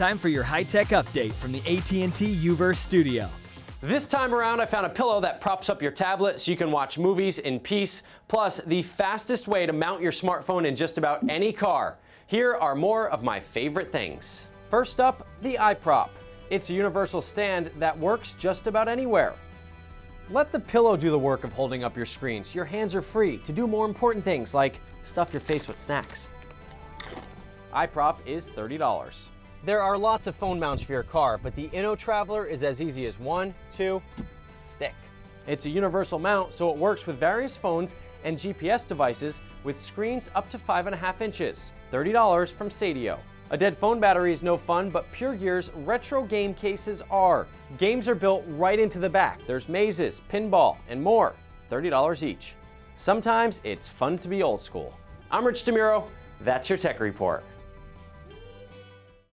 Time for your high-tech update from the AT&T Uverse studio. This time around, I found a pillow that props up your tablet so you can watch movies in peace, plus the fastest way to mount your smartphone in just about any car. Here are more of my favorite things. First up, the iProp. It's a universal stand that works just about anywhere. Let the pillow do the work of holding up your screen so your hands are free to do more important things like stuff your face with snacks. iProp is $30. There are lots of phone mounts for your car, but the Inno Traveler is as easy as one, two, stick. It's a universal mount, so it works with various phones and GPS devices with screens up to five and a half inches. $30 from Sadio. A dead phone battery is no fun, but Pure Gear's retro game cases are. Games are built right into the back. There's mazes, pinball, and more. $30 each. Sometimes it's fun to be old school. I'm Rich DeMuro. That's your Tech Report.